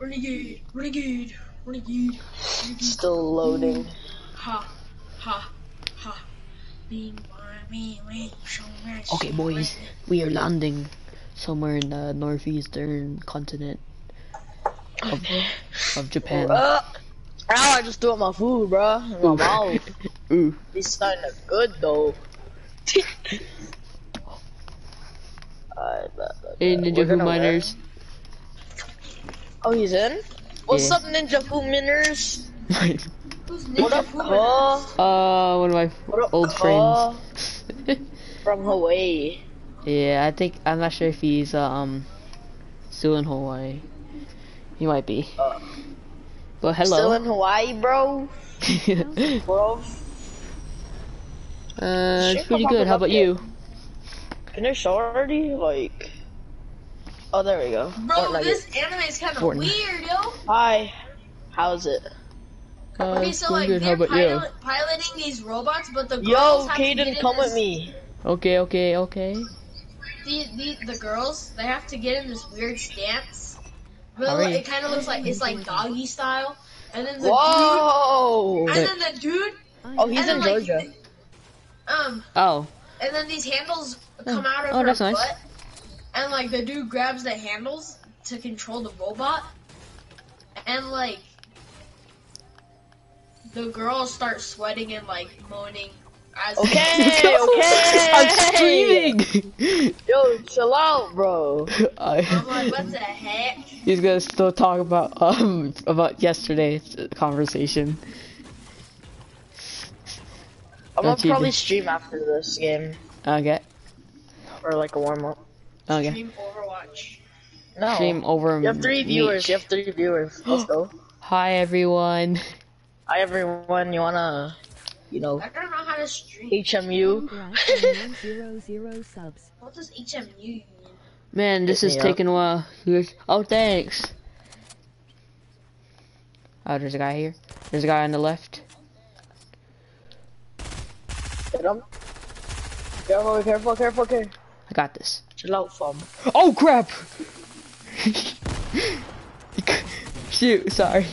Renegade, renegade, renegade, renegade. Still loading. Ha, ha, ha. Being me, me. Okay, boys, we are landing somewhere in the northeastern continent of, of Japan. Uh, ow, I just threw up my food, bro. In my mouth. Ooh, It's starting to good though. Alright, but- but- hey Ninja Who Miners. win. Oh, he's in? What's Yeah. up, Ninja Fu Miners? What up, Ka? uh, one of my What up, old Ka? friends. From Hawaii. yeah, I think I'm not sure if he's um still in Hawaii. He might be. Uh, But Still in Hawaii, bro? Bro? uh, it's pretty good. How up about there. you? Finish already? Like... Oh, there we go. Bro, Fortnite. this anime is kind of weird, yo. Hi. How's it? Uh, Okay, so like good. How they're about you? piloting these robots, but the girls Yo, have to get Caden, in come this, with me. Okay, okay, okay. The, the the girls they have to get in this weird stance. But Alright. it kind of looks like it's like doggy style, and then the Whoa! dude, and then the dude, Oh, he's and then in like, Georgia. um, Oh, and then these handles come out of Oh, her that's nice. Butt, and like the dude grabs the handles to control the robot, and like the girls start sweating and like moaning as Okay, okay. I'm streaming. Yo, chill out, bro. I'm I, like, what the heck? he's gonna still talk about um about yesterday's conversation. I'm gonna probably stream after this game Okay, or like a warm up. Okay. Stream Overwatch. No. Stream over. You have three Meech. viewers. You have three viewers. Let's go. Hi everyone. Hi everyone. You wanna, you know, I don't know how to stream. HMU? Zero zero subs. What does HMU mean? Man, this Hit is me up. taking a while. Here's- Oh, thanks. Oh, there's a guy here. There's a guy on the left. Get him. Careful, careful, careful, careful. I got this. Out, fam. Oh crap! Shoot, sorry.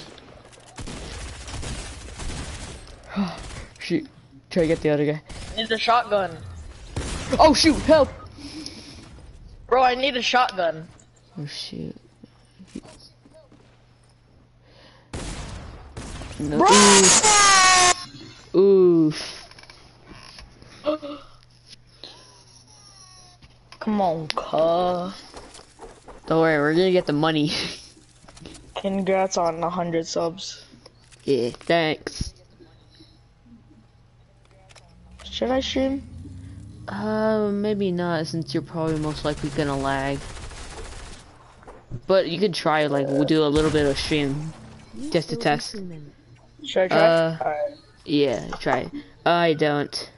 Shoot. Try to get the other guy. Need a shotgun. Oh shoot, help! Bro, I need a shotgun. Oh shoot. No. Oof. Oof. Come on, cuh. Don't worry, we're gonna get the money. Congrats on 100 subs. yeah, thanks. Should I stream? Uh, maybe not, since you're probably most likely gonna lag. But you could try, like, we'll do a little bit of stream. Just to test. Should I try? Uh. Yeah, try it. I don't.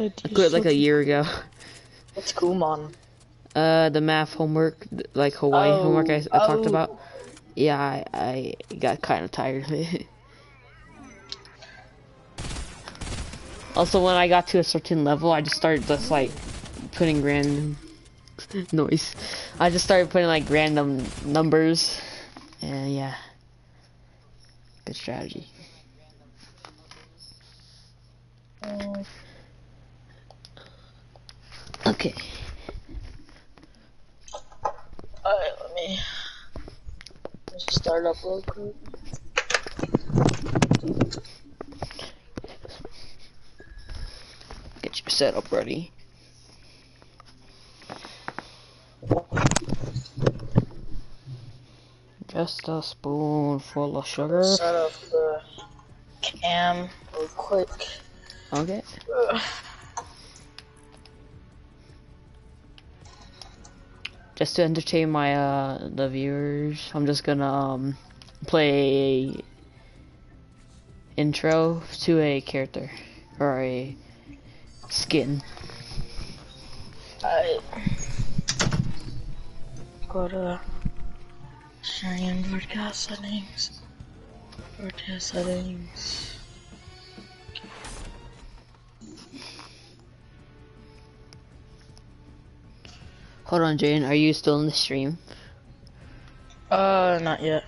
I quit like a year ago. What's Kumon? Uh, the math homework, like Hawaii Oh, homework I, I talked oh. about. Yeah, I, I got kind of tired of it. also, when I got to a certain level, I just started just like putting random noise. I just started putting like random numbers, and yeah, good strategy. Okay. Alright, let me just start up real quick. Get your setup ready. Just a spoonful of sugar. Set up the cam real quick. Okay. Ugh. To entertain my uh the viewers, I'm just gonna um play a intro to a character or a skin. Alright. Go to stream broadcast settings. Broadcast settings. Hold on, Jane. Are you still in the stream? Uh, not yet.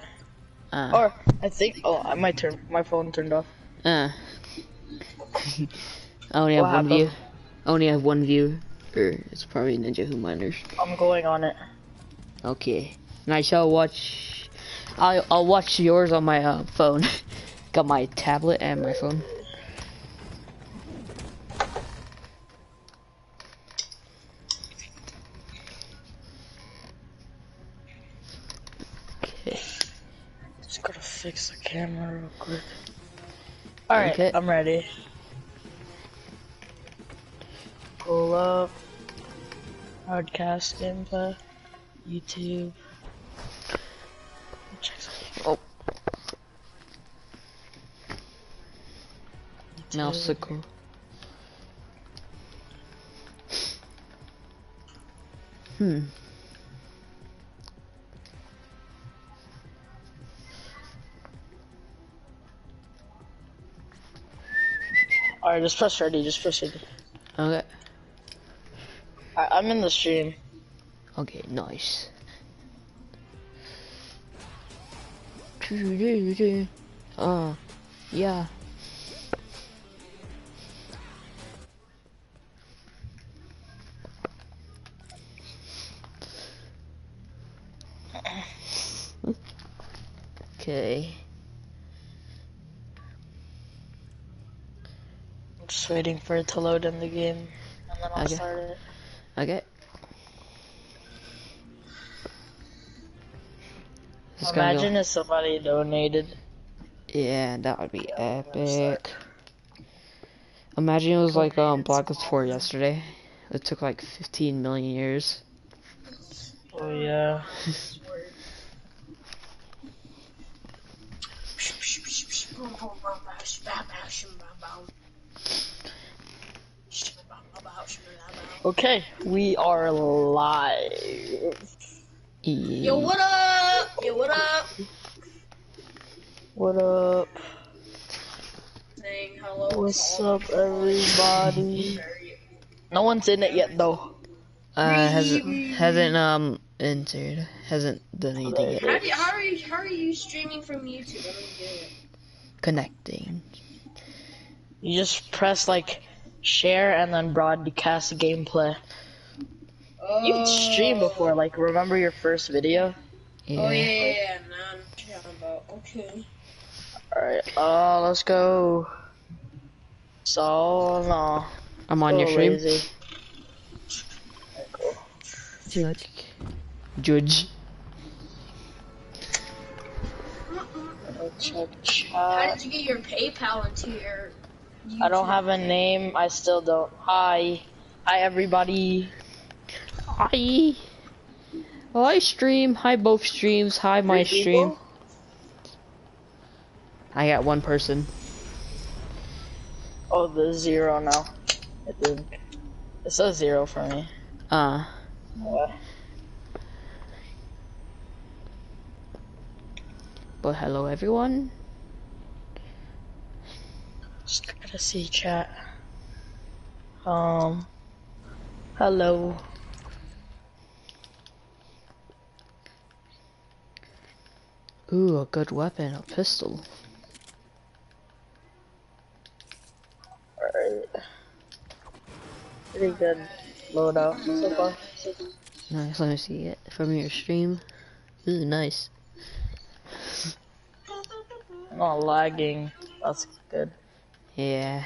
Uh, Or I think. Oh, I might turn my phone turned off. uh. I only have What one happened? view. I only have one view. Or it's probably Ninja Who Miners. I'm going on it. Okay. And I shall watch. I'll I'll watch yours on my uh, phone. Got my tablet and my phone. Okay. Just gotta fix the camera real quick. Alright, Okay. I'm ready. Pull up. broadcast gameplay. YouTube. Check something. Oh. YouTube. Mouseicle. Hmm. Alright, just press ready, just press ready. Okay. I I'm in the stream. Okay, nice. Uh, yeah. Waiting for it to load in the game. And then I'll Okay. start it. Okay. This is gonna go- Imagine if somebody donated. Yeah, that would be epic. Imagine it was like um Black Ops 4 yesterday. It took like 15 million years. Oh yeah. Okay, we are live. Yo, what up? Yo, what up? What up? Saying hello. What's up, everybody? No one's in it yet, though. Uh, hasn't hasn't um entered, hasn't done anything How, yet. do you, how are you? How are you streaming from YouTube? I don't it. Connecting. You just press like share and then broadcast gameplay. You've streamed before, like remember your first video? Yeah. Oh yeah, yeah, yeah. Now I'm talking about. Okay. Alright, uh, let's go. So, no. I'm on Go your stream. lazy. Judge. Judge. Check How did you get your PayPal into your? YouTube? I don't have a name. I still don't. Hi. Hi, everybody. Hi. Well, I stream. Hi, both streams. Hi, my Three stream. people? I got one person. Oh, the zero now. I think. It says zero for me. Uh, What? but hello, everyone. Gotta see chat. Um. Hello. Ooh, a good weapon, a pistol. Alright. Pretty good loadout so far. Nice, let me see it from your stream. Ooh, nice. Not lagging. That's good. Yeah.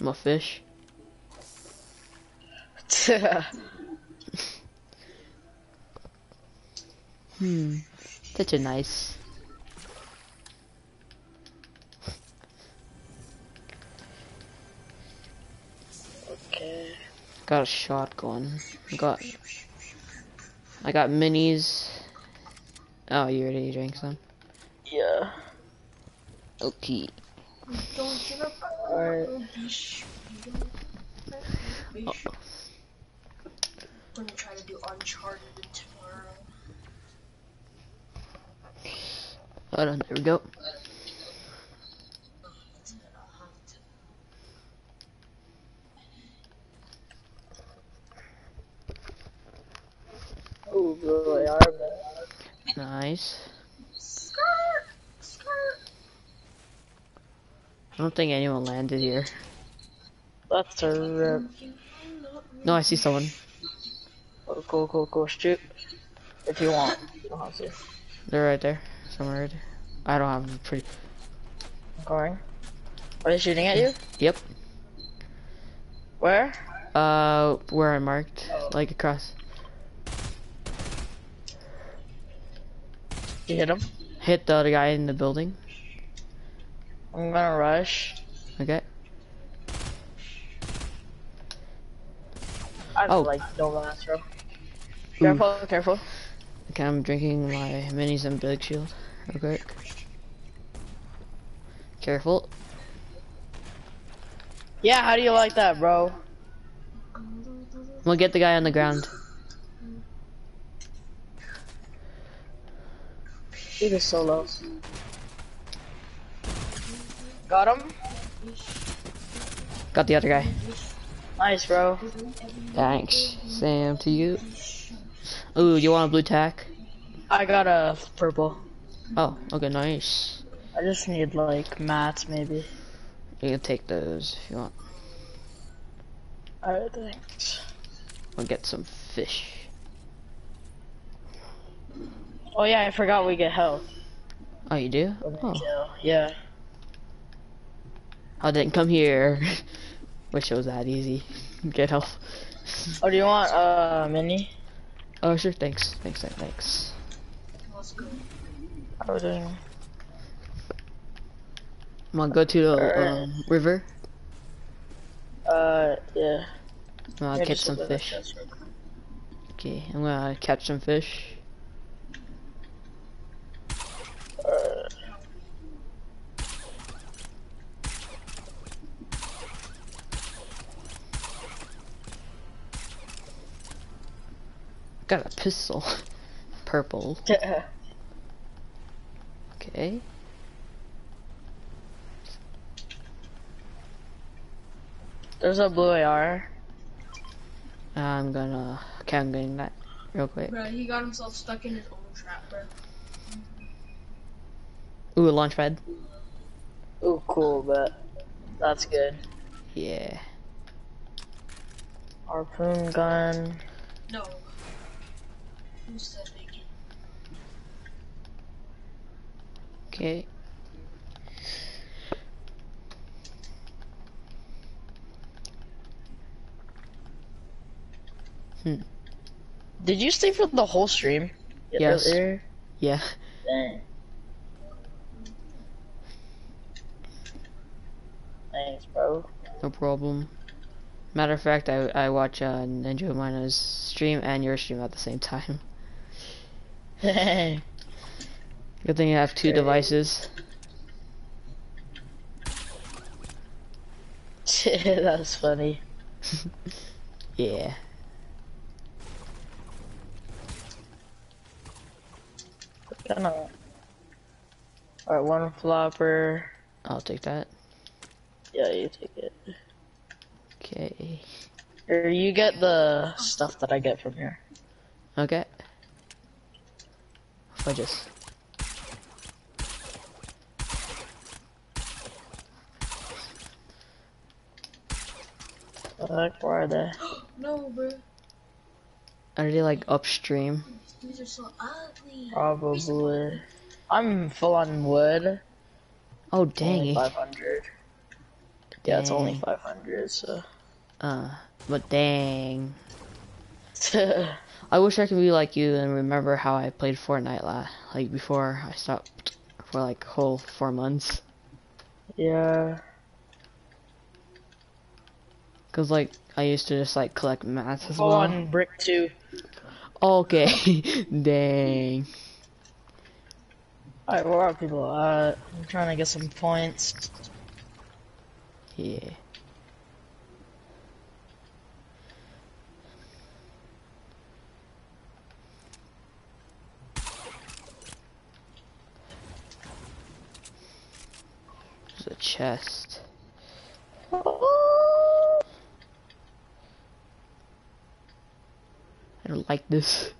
I'm fish. Hmm. Such a nice. okay. Got a shotgun. Got. I got minis. Oh, you already drank some. Yeah. Okay. Alright. Oh. I'm gonna try to do Uncharted tomorrow. Hold on, there we go. Oh, really are, Nice. I don't think anyone landed here. that's a rip. No, I see someone. Oh, cool, cool, cool. Shoot. If you want. You don't have to. They're right there. Somewhere right there. I don't have a pretty. I'm going. Are they shooting at you? Yep. Where? Uh, where I marked, like across. You hit him? Hit the other guy in the building. I'm gonna rush. Okay. I Oh. like no last row. Careful, careful. Okay, I'm drinking my minis and big shield. Real quick. Careful. Yeah, how do you like that, bro? We'll get the guy on the ground. Do the solos. Got him? Got the other guy. Nice, bro. Thanks. Sam to you. Ooh, you want a blue tack? I got a purple. Oh, okay, nice. I just need like mats, maybe. You can take those if you want. Alright, thanks. We'll get some fish. Oh yeah, I forgot we get health. Oh, you do? Oh. Yeah. I didn't come here. Wish it was that easy. Get health. Oh, do you want uh mini? Oh, sure. Thanks. Thanks. Thanks. Thanks. Let's go. I was doing. I'm gonna go to the um, river. Uh, yeah. Gonna Yeah, catch some fish. this real quick. Okay, I'm gonna catch some fish. Uh, Got a pistol. Purple. Okay. There's a blue AR. I'm gonna. Okay, I'm getting that real quick. Bro, he got himself stuck in his own trap, bro. Ooh, a launch pad. Ooh, cool, but that's good. Yeah. Harpoon gun. No. Who said they can? Okay. Did you stay for the whole stream? Yes. earlier? Yeah. Dang. Thanks, bro. No problem. Matter of fact, I I watch uh, Ninja Mina's stream and your stream at the same time. Good thing you have two devices. That's funny. Yeah. Alright, one flopper. I'll take that. Yeah, you take it. Okay. Or you get the stuff that I get from here. Okay. If I just Fuck, where are they? No, bro. are they like upstream? These are so ugly. Probably. I'm full on wood. Oh dang Only it. 500. Yeah, it's only 500, so. Uh, but dang. I wish I could be like you and remember how I played Fortnite la like before I stopped for like whole four months. yeah. Cause like I used to just like collect mats as well. on brick 2. Okay, dang. Alright, where are people at? I'm trying to get some points. Yeah. There's a chest. I don't like this.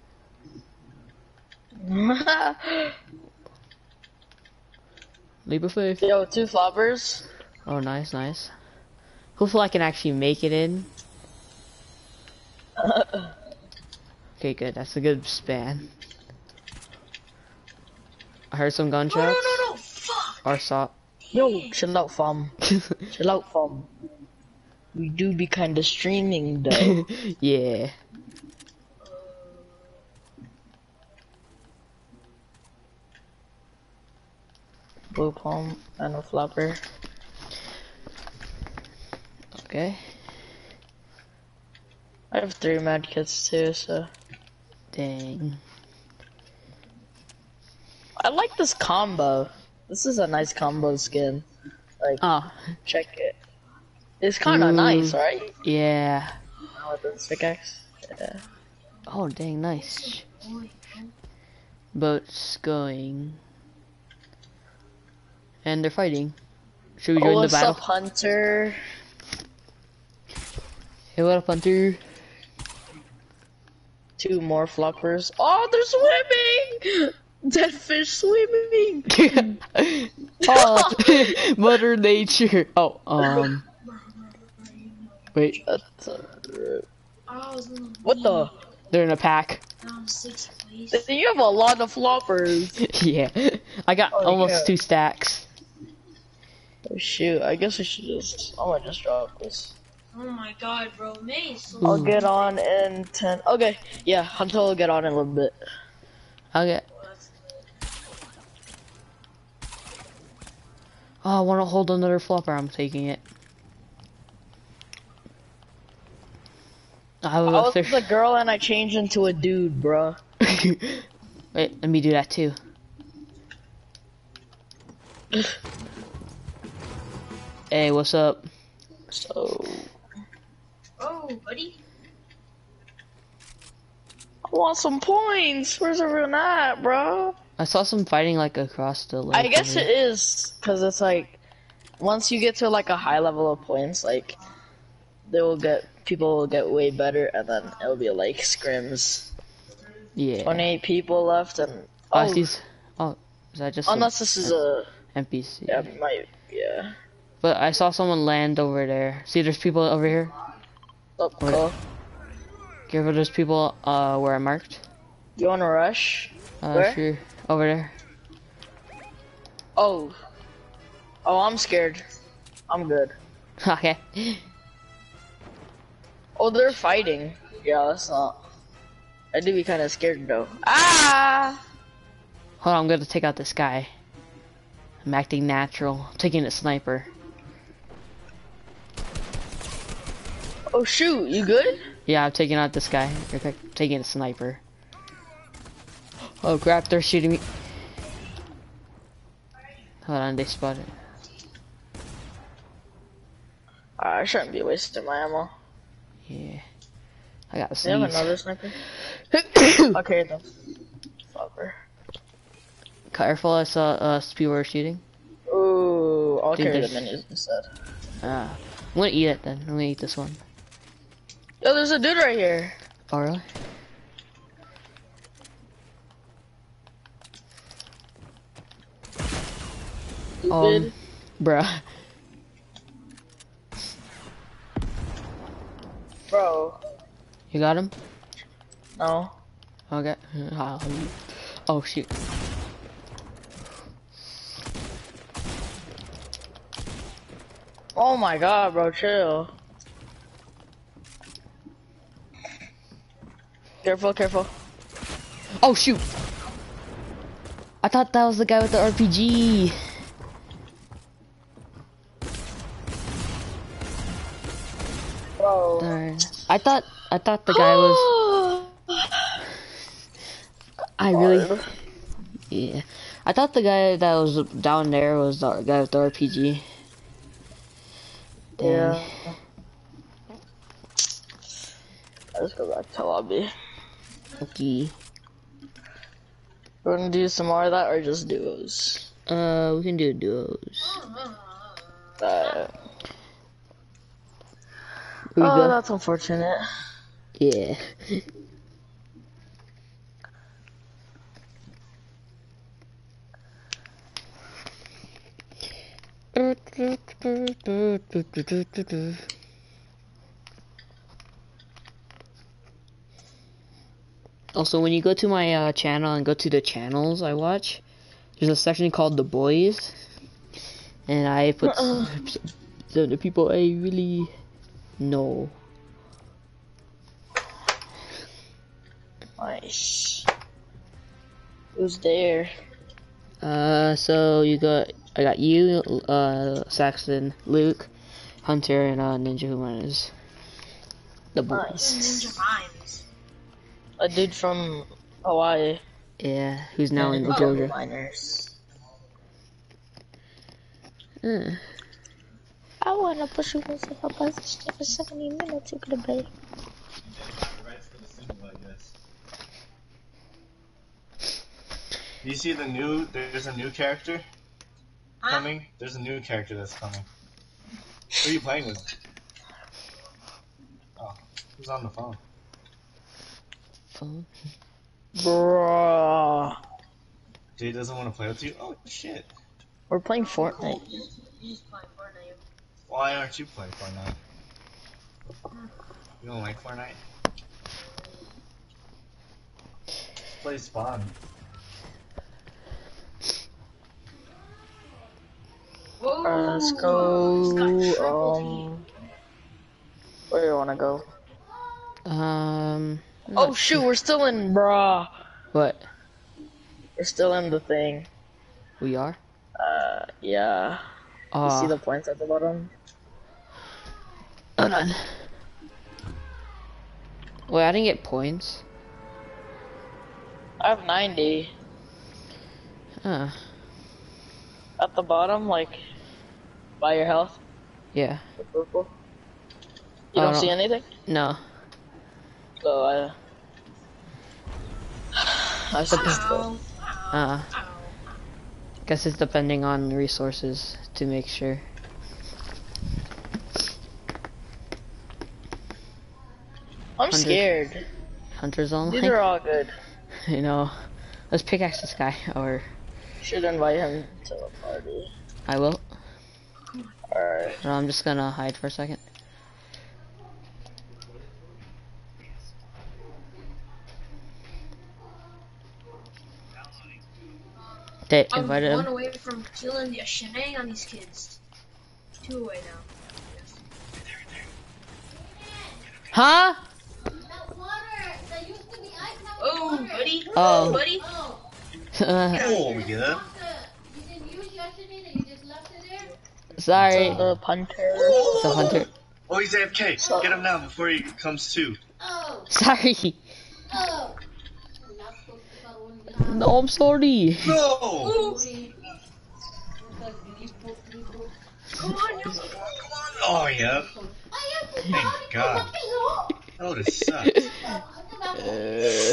Leap of faith. Yo, two floppers. Oh, nice, nice. Hopefully I can actually make it in. Okay, good. That's a good span. I heard some oh, No, no, gunshots. no, no. Fuck. Or saw. Yo, chill out, fam. Chill out, fam. We do be kind of streaming though. yeah. Blue palm and a flopper. Okay. I have three mad kits too, so Dang. I like this combo. This is a nice combo skin. Like, Oh, check it. It's kind of mm. Ooh. nice, right? yeah. With pickaxe. Yeah. Oh, dang, nice. Boats going. And they're fighting. Should we Oh, join the what's battle? up, Hunter? Hey, what up, Hunter? Two more floppers. Oh, they're swimming! Dead fish swimming! oh, Mother Nature. Oh, um. Wait, That's, I was in the what the? they're in a pack. down sixth place. You have a lot of floppers. yeah, I got Oh, almost yeah. two stacks. Oh shoot, I guess we should just, I'm gonna just drop this. Oh my god, bro. Mace. I'll get on in 10, okay, yeah, Hunter will get on in a little bit. Okay. Oh, I want to hold another flopper. I'm taking it. I I was fish. a girl and I changed into a dude, bro. Wait, let me do that too. hey, what's up? So, Oh, buddy. I want some points. Where's everyone at, bro? I saw some fighting like across the lake. I guess it is, cause it's like, once you get to like a high level of points, like, they will get, people will get way better and then it'll be like scrims. Yeah. 28 people left and, Oh, I oh, see oh, is that just a unless this is a, NPC? yeah, might, yeah. But I saw someone land over there. See, there's people over here. Oh, cool. Careful, there's people uh where I marked. You wanna rush? Uh, Where? sure. Over there. Oh. Oh, I'm scared. I'm good. okay. Oh, they're fighting. Yeah, that's not. I do be kind of scared though. Ah! Hold on, I'm gonna take out this guy. I'm acting natural. I'm taking a sniper. Oh shoot, you good? Yeah, I'm taking out this guy. You're taking a sniper. Oh crap, they're shooting me. Hold on, they spotted. Uh, I shouldn't be wasting my ammo. Yeah. I got Do you have another sniper? okay then. Flopper. Careful, I saw uh, people were shooting. Ooh, I'll Think carry the minis instead. Ah. I'm gonna eat it then. I'm gonna eat this one. Yo, there's a dude right here. Oh really? Stupid. Um, bruh. Bro. You got him? No. Okay. Oh shoot. Oh my god, bro, chill. Careful, careful. Oh shoot! I thought that was the guy with the RPG. I thought I thought the guy was. I really. Yeah. I thought the guy that was down there was the guy with the RPG. Dang. Yeah. Let's go back to lobby. Okay. We're gonna do some more of that or just duos? Uh, we can do duos. Uh, who oh, that's unfortunate. Yeah. Also, when you go to my uh, channel and go to the channels I watch, there's a section called The Boys, and I put uh-uh. uh some of the people I really know. Nice. Who's there? Uh, so you got I got you, uh, Saxon, Luke, Hunter, and uh, Ninja Humanas. The boys. Nice. Ninja Mines. A dude from Hawaii. Yeah, who's now in the JoJo. Miners. Uh, I wanna push you with a position for 70 minutes you could play. You see the new? There's a new character Huh? coming. There's a new character that's coming. Who are you playing with? Oh, who's on the phone? phone. Bruh. Jay doesn't want to play with you. Oh shit! We're playing Fortnite. He's playing Fortnite. Why aren't you playing Fortnite? You don't like Fortnite? Play Spawn. Whoa, Uh, let's he's go. Um, where do you wanna go? Um. Oh shoot, we're still in, bruh. What? We're still in the thing. We are? Uh, yeah. You see the points at the bottom? hold on. Wait, I didn't get points. I have 90 Huh. at the bottom, like by your health. Yeah. The purple. You Oh, don't see anything? No. So I. I suppose. Uh. Guess it's depending on resources to make sure. I'm Hundred. scared. Hunters online. These are all good. you know. Let's pickaxe this guy, or Should invite him to the party. I will. Alright. No, I'm just gonna hide for a second. They I'm invited one him. away from killing the shenang on these kids. Two away now. Huh? Oh, buddy. Oh. buddy. Oh yeah. Sorry. The uh, punter. The hunter. Oh, he's AFK. Get him now before he comes to. Oh. Sorry. Oh. No, I'm sorry. No! Come on, you. Oh yeah. Thank God. That would have sucked. Uh,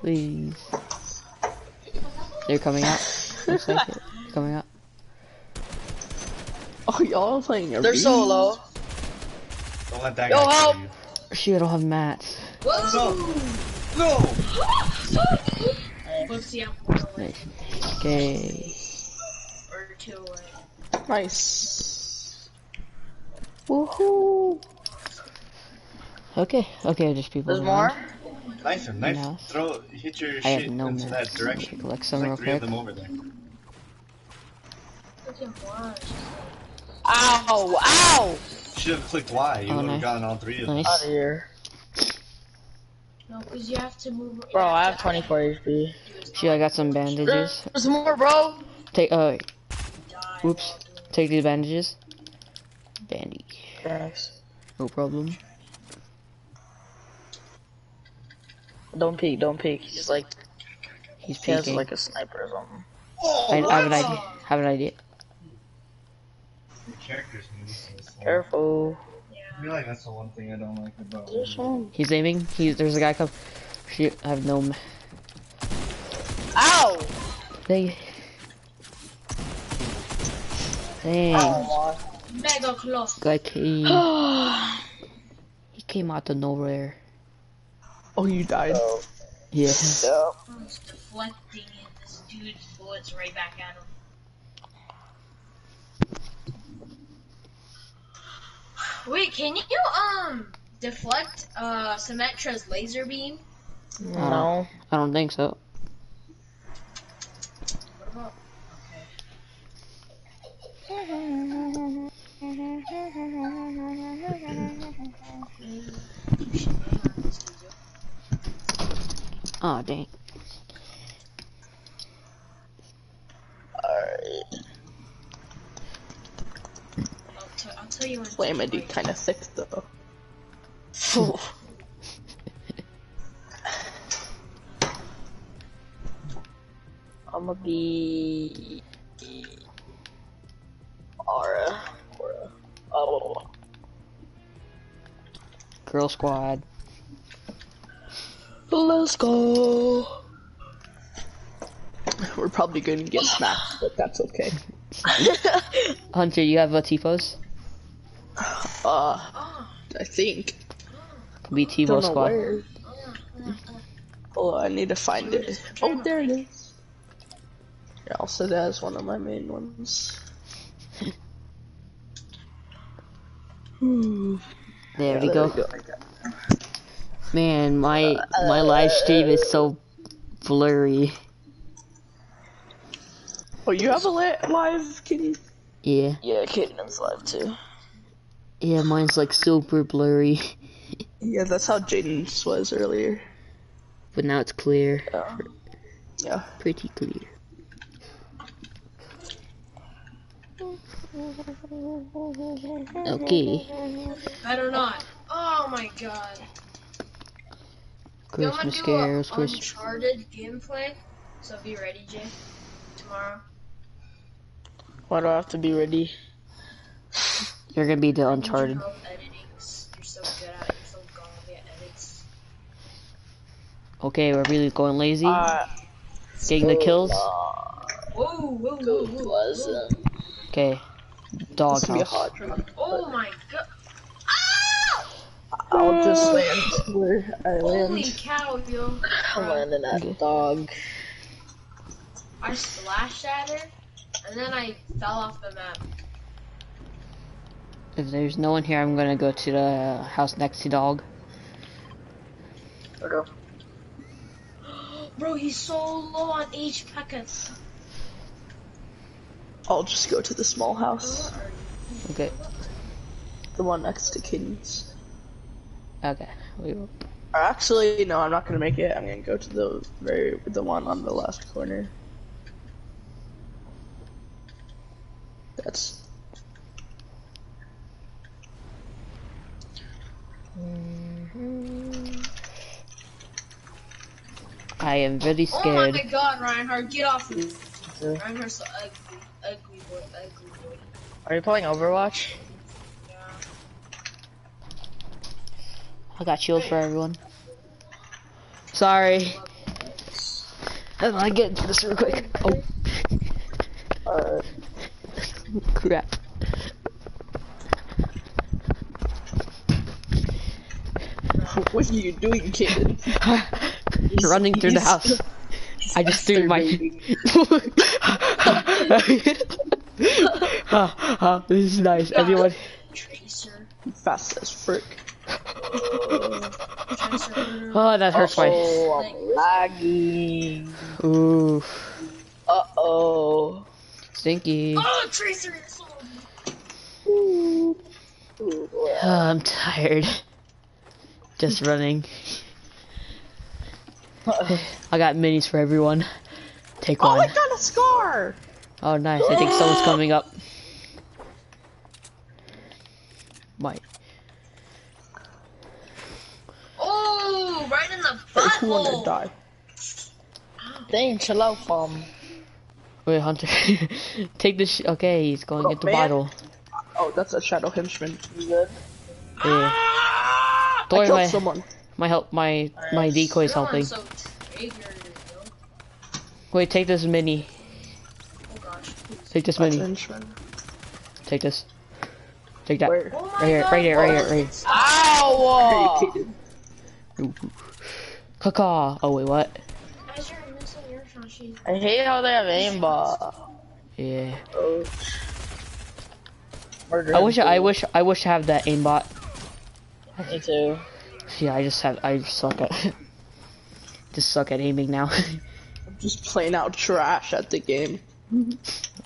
please. They're coming up. Looks like it. Coming out. Oh, y'all playing a They're solo. Don't let that Yo, guy help! kill you. Shoot, I don't have mats. Whoa. No! Let's see how one away Okay. or two away. Nice. Woohoo! Okay, okay, there's people There's around. more? Knife him, knife. No. Throw, hit your I have shit no into mats. that direction. Collect There's some real like three of quick. them over there. Look. Ow! Ow! Should have clicked Y. You Oh, would have nice. gotten all three of them. Out of here. No, because you have to move. Bro, I have 24 HP. Shoot, I got some bandages. There's more, bro! Take, uh, whoops. Take these bandages. Bandage. Thanks. No problem. Don't peek, don't peek. He's like, He's he has peeking. like a sniper or something. Oh, I, I have an idea. Have an idea. The characters move so slow. Careful. I feel like that's the one thing I don't like about There's one. He's aiming. He's there's a guy come. Shoot, I have no. ma- Ow! Dang. Dang. Oh, Mega close. Guy came. He came out of nowhere. Oh, you died. Oh, Yeah. yeah. I was deflecting and this dude's bullets right back at him. Wait, can you um deflect uh Symmetra's laser beam? No. I don't think so. What about? Oh dang. Alright. I'll, t- I'll tell you when. Flame ID kinda thick though. I'ma be Aura. Aura. Oh. Girl squad. Let's go. We're probably gonna get smacked, but that's okay. Hunter, you have a Tifos? Uh, Oh, I think. Could be Don't Tivo know squad. where. Oh, I need to find it. Oh, there it is. Yeah, I'll say that as one of my main ones. There Yeah, we there go. go. Man, my my live stream is so blurry. Oh, you have a live kitty? Yeah. Yeah, Caden's live too. Yeah, mine's like super blurry. Yeah, that's how Jaden's was earlier. But now it's clear. Yeah. Yeah. Pretty clear. Okay. better not. Oh my god. Christmas do a carols, Christmas. Uncharted gameplay? So be ready, Jay. Tomorrow. Why do I have to be ready? You're gonna be the I need your Uncharted. You're so good at it. So at. Okay, we're really going lazy. Uh, Getting the kills. Whoa, whoa, whoa, whoa, whoa. Okay. Dog This will be a house. hot drop. Oh my god. I'll just land where I Holy land. cow, yo. I'm landing at Okay. dog. I splashed at her, and then I fell off the map. If there's no one here, I'm gonna go to the house next to dog. Okay. Bro, he's so low on H packets. I'll just go to the small house. Okay. The one next to Kittens. Okay. We will. Actually, no, I'm not gonna make it. I'm gonna go to the very, the one on the left corner. That's Mm-hmm. I am very scared. Oh my god, Reinhardt, get off me. Reinhardt's so ugly. Ugly boy, ugly boy. Are you playing Overwatch? Yeah. I got shield for everyone. Sorry. How do I get into this real quick? Oh. Alright. Crap. what are you doing, Kitten? Running through the house. I just threw my. Ah, ah, this is nice. Everyone. Tracer. Fast as frick. Tracer. Oh, that hurts my. Oh, I'm lagging. Ooh. Uh oh. Stinky. Oh, Tracer is so Ooh, Oh, I'm tired. Just running. I got minis for everyone. Take Oh, one. I got a scar! Oh, nice. I think someone's coming up. Might. Oh, right in the Or who wanna butthole. die? Dang, chill out, fam. Wait, Hunter. Take this. Okay, he's going Oh, into man. battle. Oh, that's a shadow henchman. You good? Yeah. I Don't worry, killed my someone. my help my my decoy is helping. So. Wait, take this mini. Oh gosh. Take this That's mini. henchman. Take this. Take that. Where? Oh my Right here, right here, right here, right here. Ow! Hey, Caca. Oh wait, what? As you're missing your Shashi. I hate how they have aimbot. Yeah. Oh. I wish I too. wish I wish I have that aimbot. Me too. Yeah, I just have I suck at just suck at aiming now. I'm just playing out trash at the game.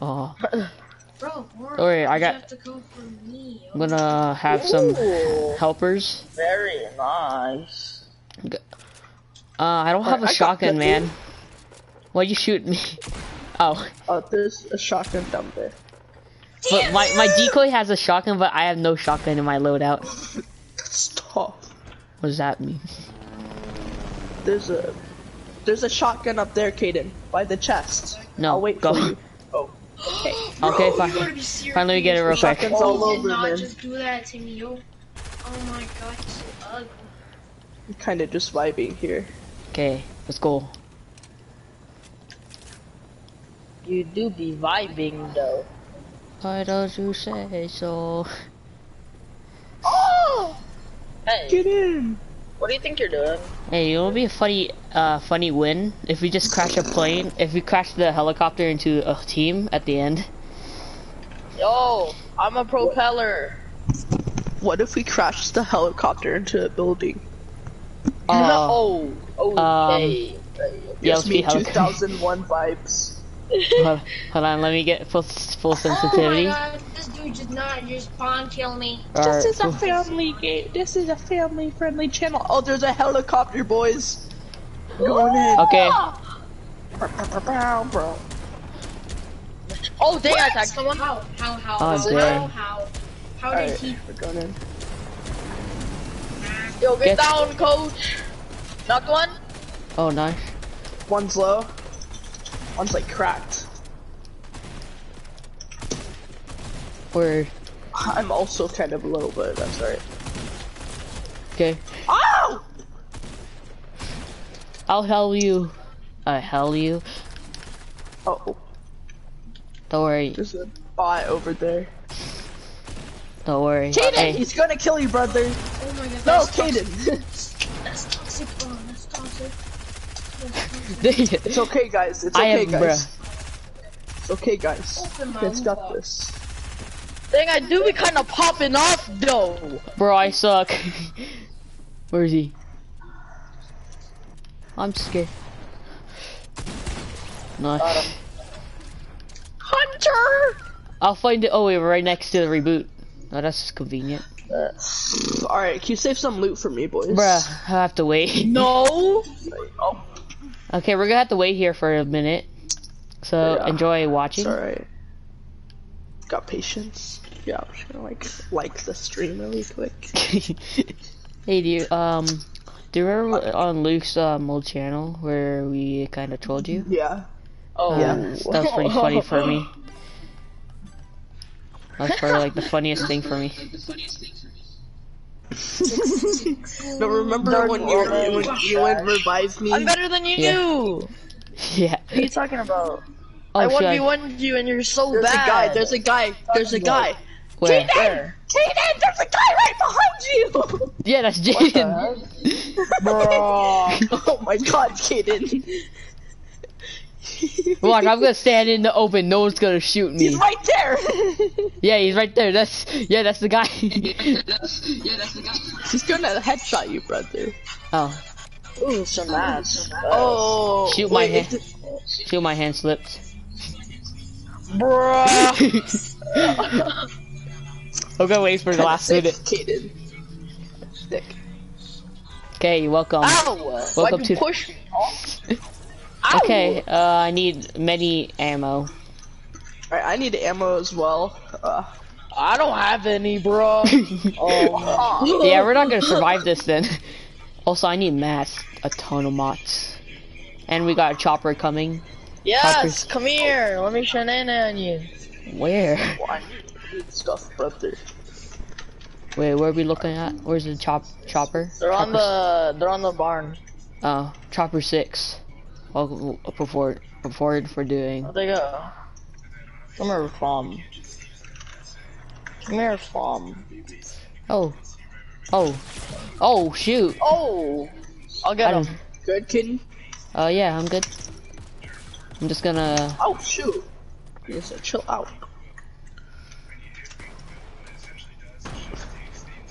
oh, Bro, Warren, Alright, I got- have to go for me. I'm gonna have some Ooh, helpers. very nice. Uh, I don't have Alright, a I shotgun, man. Why'd you shoot me? Oh, Oh, there's a shotgun down there. but my my decoy has a shotgun, but I have no shotgun in my loadout. Stop. What does that mean? There's a there's a shotgun up there, Kaden, by the chest. No, I'll wait go. for you. Oh, okay. Okay, Bro, fine. you gotta be serious. Fine, let me get it real quick. Shotgun's all You did over, not man. just do that to me, yo. Oh my god, you're so ugly. I'm kind of just vibing here. Okay, let's go. You do be vibing though. Why don't you say so? Hey, Get in. what do you think you're doing? Hey, it would be a funny, uh, funny win if we just crash a plane. If we crash the helicopter into a team at the end. Yo, I'm a propeller. What if we crash the helicopter into a building? Uh, oh, okay. yeah, Gives let's me 2001 vibes. Hold, hold on, let me get full, full sensitivity. Oh my sensitivity. god, this dude did not just spawn kill me. Alright, This is a family game. This is a family friendly channel. Oh, there's a helicopter, boys. Going in. Oh. Okay, Bow, bro. Oh, dang, I attacked someone. How? How? How? Oh, how? dang. How? How did Alright, he? we're going in. Yo, get Get- down, coach. Knocked one. oh nice. One's low. One's like cracked. Word. I'm also kind of low, but that's alright. Okay, Ow! I'll hell you. I hell you. Oh, Don't worry, there's a bot over there. don't worry. Kaden, Hey, he's gonna kill you, brother. Oh my god. No, that's toxic. Kaden. That's toxic. Oh, that's toxic. It's okay, guys. It's I okay, am, guys. It's okay, guys. Open my Kids got this. Dang, I do be kind of popping off though. bro, I suck. Where is he? I'm scared. No. Hunter. I'll find it. Oh, we're right next to the reboot. Oh, that's just convenient. Alright, can you save some loot for me, boys? Bruh, I have to wait. No. Oh, Okay, we're gonna have to wait here for a minute. So Yeah. enjoy watching. alright. Got patience. Yeah, I'm just gonna like like the stream really quick. hey, do you um, do you remember on Luke's um old channel where we kind of trolled you? Yeah. Oh, Yeah. Uh, that was pretty funny for me. That was probably like the funniest thing for me. no, remember when you when you would revive me? I'm better than you Yeah. knew. Yeah. What are you talking about? Oh, I should one I- v one you and you're so There's bad. a guy. There's a guy. There's a guy. Where? Where? Kaden, there's a guy right behind you. Yeah, that's Jaden. oh my God, Kaden. Watch, I'm gonna stand in the open. No one's gonna shoot me. He's right there. Yeah, he's right there. That's yeah, that's the guy. yeah, that's the guy. He's gonna headshot you, brother. oh, Ooh, some ass. Oh, Shoot my wait, hand. shoot, my hand slipped. Bruh. I'm gonna wait for the last minute. Kaden. Okay, you're welcome. Ow! Welcome Why'd you to- push me? Ow. Okay, uh, I need many ammo. Alright, I need ammo as well. Uh, I don't have any, bro. oh. Yeah, we're not gonna survive this then. Also, I need mats, a ton of mats, and we got a chopper coming. Yes, come here. Let me shenana on you. Where? I need stuff, brother. Wait, where are we looking at? Where's the chop chopper? They're on the. They're on the barn. Oh, chopper six. Well, before before for doing. Where'd they go? Come here, Fom. Come here, Fom. Oh, oh, oh! Shoot. Oh! I'll I get don't. him. Good, Kaden? Oh uh, yeah, I'm good. I'm just gonna. Oh, shoot. You said chill out.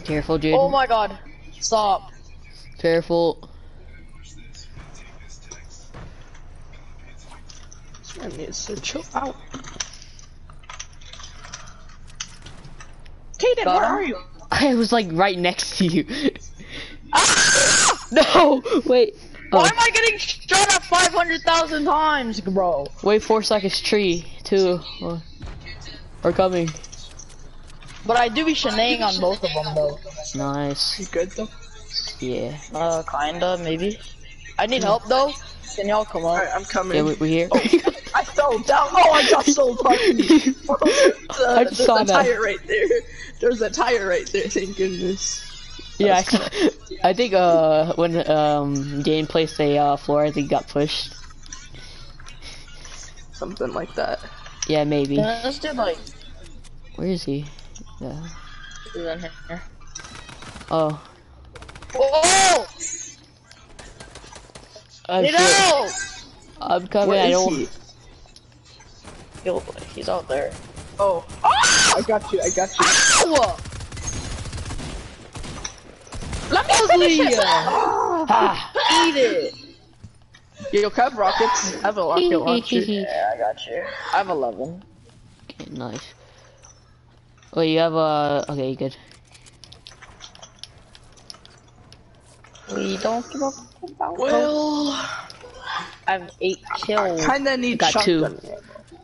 Careful, Jaden. Oh my god. Stop. Careful. I need to chill out. Kaden, where are you? I was like right next to you. no! Wait. Why Oh, am I getting shot at 500,000 times, bro? wait four seconds. Tree. Two. One. We're coming. But I do be shenanigans on both of them, though. Nice. You good though? Yeah. Uh, kinda, maybe. I need help, though. Can y'all come on? Alright, I'm coming. Yeah, we, we here. I fell down. Oh, I got so lucky. Uh, I there's saw a that. tire right there. There's a tire right there. Thank goodness. yeah, I, saw- I think uh when um Jane placed a uh, floor, I think got pushed. Something like that. Yeah, maybe. This dude, like, Where is he? Yeah. is in here. Oh. Whoa! I'm, Get sure- out! I'm coming. Where I don't. He? Yo, he's out there. Oh. I got you. I got you. Ow! Let me finish it. Ah. Eat it! Yo, can I have rockets? I have a rocket launcher. Yeah, I got you. I have 11. Okay, nice. Wait, you have a. Okay, good. We don't give up about Well, I have 8 kills. I kinda need Got two.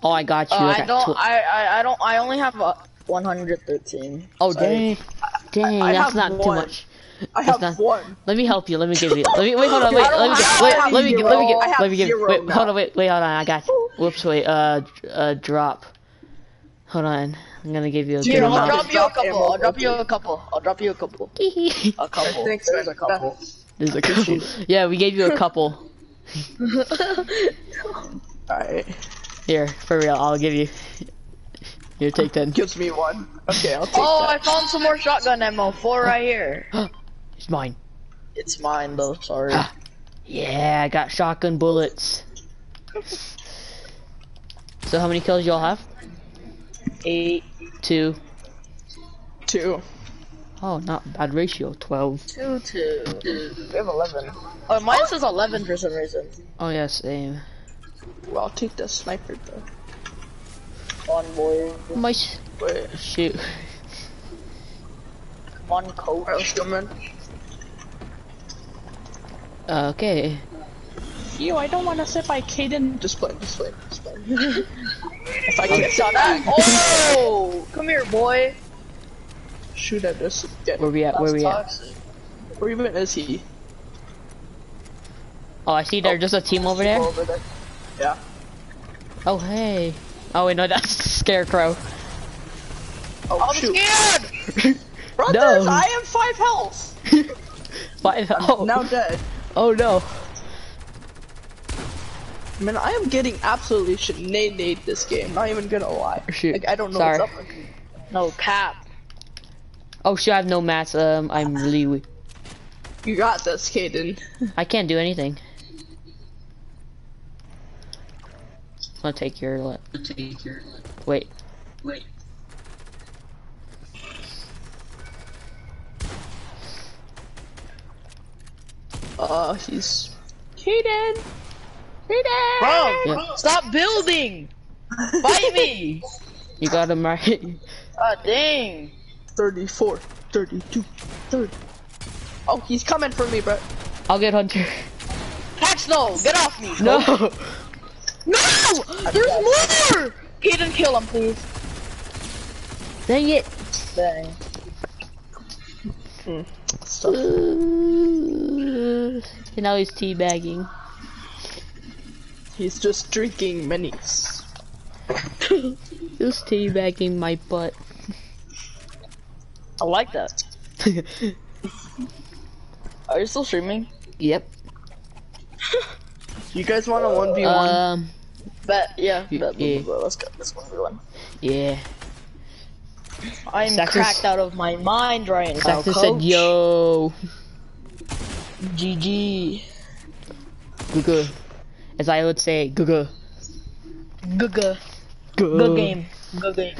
Shotgun. Oh, I got you. Uh, I I don't, I, I, I don't, I only have uh, 113. Oh, Sorry. dang. Dang, I that's have not too much. I That's have not- one. Let me help you. Let me give you. Let me wait. Hold on. Wait. Let me get. Wait. Let me get. Let me zero. I get. Let me get. Wait. now. Hold on. Wait. Wait. Hold on. I got. You. Whoops. Wait. Uh. Uh. Drop. Hold on. I'm gonna give you a Dude, good I'll I'm amount. drop you a couple. I'll drop you a couple. I'll drop you a couple. A couple. Thanks, There's a couple. There's a couple. Yeah, we gave you a couple. Alright. Here, for real. I'll give you. Here, take ten. Gives me one. Okay, I'll take Oh, I found some more shotgun ammo. Four right here. It's mine. It's mine though. Sorry. Ah. Yeah, I got shotgun bullets. So how many kills y'all have? Eight. Two. Two. Oh, not bad ratio. Twelve. Two, two. We have 11. Oh, mine says 11 for some reason. Oh yeah, same. Well, I'll take the sniper though. On, boy. My Wait. shoot. Come on, coach. Alright, let's go, man. Okay. Yo, I don't want to sit by Kaden. Just play, just play, just play. if I get shot at, Oh! Come here, boy. shoot at this. Get Where we at? Where we at? Where even is he? Oh, I see there's oh. just a team over there. Over there. Yeah. Oh hey. Oh wait, no, that's Scarecrow. Oh I'm shoot. scared! Brothers, No. I have five health. Five. health? Oh. Now dead. oh no. Man, I am getting absolutely shenanigans this game. Not even gonna lie. Shoot. Like, I don't know Sorry. what's up with me. No cap. Oh shit, I have no mats. Um, I'm really weak. You got this, Kaden. I can't do anything. I'll take your. le- Wait. Wait. Uh, he's Kaden. Bro, Yeah. stop building! Fight me! You got him right. God dang. 34, 32, 30. Oh, he's coming for me, bro. I'll get Hunter. Catch no! Get off me! No. No! There's more! Kaden, kill him, please. Dang it. Dang. Stuff. And now he's teabagging. He's just drinking minis. Just teabagging my butt. I like that. Are you still streaming? Yep. You guys want a 1v1? Um. Bet, yeah. Y- Bet, yeah. bro, let's go. Let's go, everyone. Yeah. I'm Saxon- cracked out of my mind right now, Saxon coach. said, "Yo, GG. Gugu." As I would say, Gugu. Good, good. Good Good game. Good game.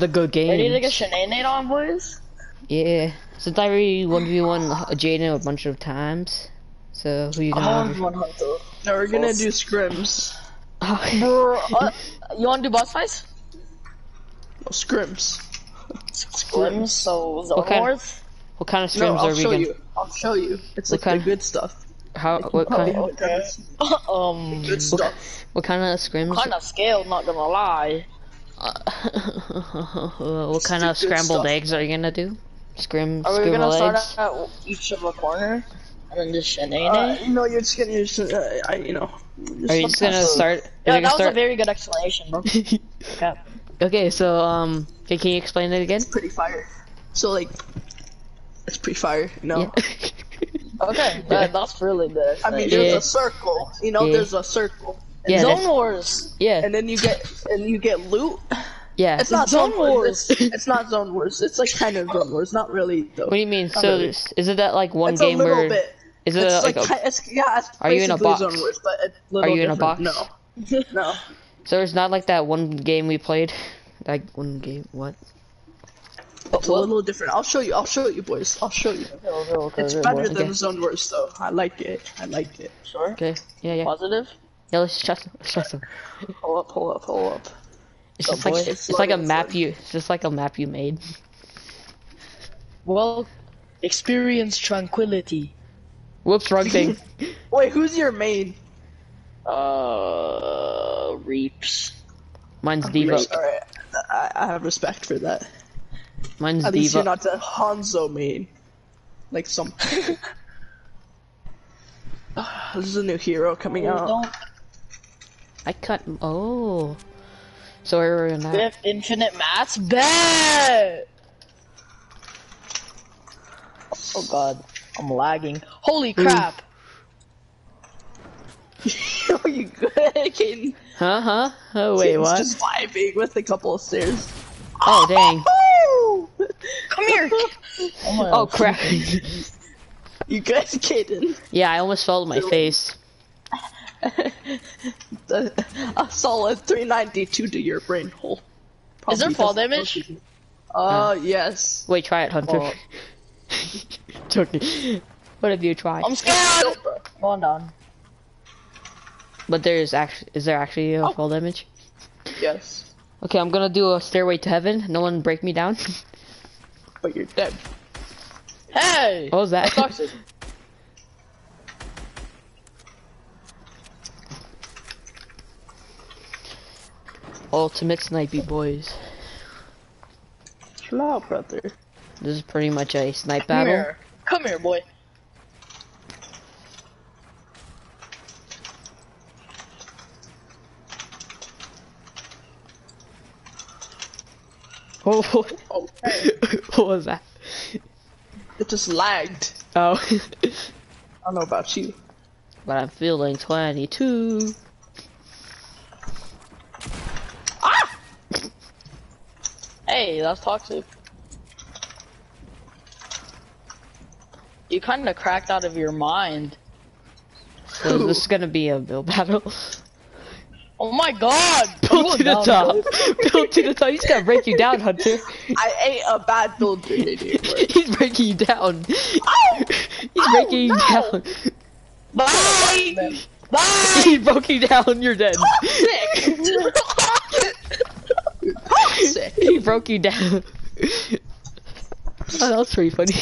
The good game. Ready to get shenanigan on, boys? Yeah. Since I already 1v1 uh, Jaden a bunch of times, so who you I'm gonna? Oh, on one hunter. No, we're gonna do scrims. Bro, uh, you wanna do boss fights? No, scrims. Scrims, so Zone What kind- Wars? what kind of scrims I'll are we gonna? I'll show you. It's like kind? the good stuff. How? What kind? Okay. um, Good stuff. What kind of scrims? kind of scared, not gonna lie. what kind of scrambled stuff. eggs are you gonna do? Scrim, Are we gonna scrambled start eggs? at each of a corner? And then just shenane? Uh, no, you're just gonna, you're just, uh, I, you know. Are you just gonna start? yeah, that gonna was a very good explanation, bro. Okay. okay, so um, okay, can you explain it again? pretty fire. So like, it's pretty fire, you know. Yeah. Okay, that, that's really good. I mean, there's Yeah. a circle. You know, Yeah. there's a circle, yeah, Zone Wars. yeah, and then you get and you get loot. yeah. It's not Zone zone wars. It's, it's not zone wars. It's like kind of zone wars. Not really though. What do you mean? Not So really. is it that like one It's game a little where bit. Is it It's like, like, a, it's, yeah. It's Are you in a box? Zone wars, but a Are little you in a box? No, no. so it's not like that one game we played, like one game. What? It's a little different. I'll show you. I'll show you, boys. I'll show you. Okay, okay, okay, It's okay, better boy. than Okay. zone wars though. I like it. I like it. Sure. Okay, yeah, yeah, Positive. yeah. Let's trust him. Let's trust him. Pull up, pull up, pull up. It's Oh, just like boy. it's like a map you. It's just like a map you made. Well, experience tranquility. Whoops, wrong thing. Wait, who's your main? Uh, Reaps. Mine's D.Va. Alright, I, I have respect for that. Mine's At least you're not the Hanzo main. Like some. this is a new hero coming out. Don't I cut. Oh. So we're in that. fifth infinite mats. Bet. Oh god, I'm lagging. Holy crap! Are you good, Caden? Huh? Huh? Oh wait, Caden's what? Just vibing with a couple of stairs. Oh dang. Come here. Oh, Oh crap. You good, Caden? yeah, I almost fell to my face. a solid 392 to your brain hole. Is there fall doesn't- damage? Uh, yes. Wait, try it, Hunter. Oh. Joking. What have you tried? I'm scared. Go on down. But there's actually, is there actually a oh. fall damage? Yes. Okay, I'm gonna do a stairway to heaven. No one break me down. But you're dead. Hey. what was that? Toxic. Ultimate snipey boys. Chill out, brother. This is pretty much a snipe Come battle. here. Come here, boy. Oh, Oh, what was that? it just lagged. Oh, I don't know about you. but I'm feeling 22. Ah! Hey, that's toxic. You kind of cracked out of your mind. So this is gonna be a build battle. Oh my god! Build to the top. Build to the top. He's gonna break you down, Hunter. I ate a bad build grenade. He's breaking you down. Oh! He's breaking oh, you down. Bye! Bye! He broke you down. You're dead. Sick. He broke you down. Oh, that was pretty funny.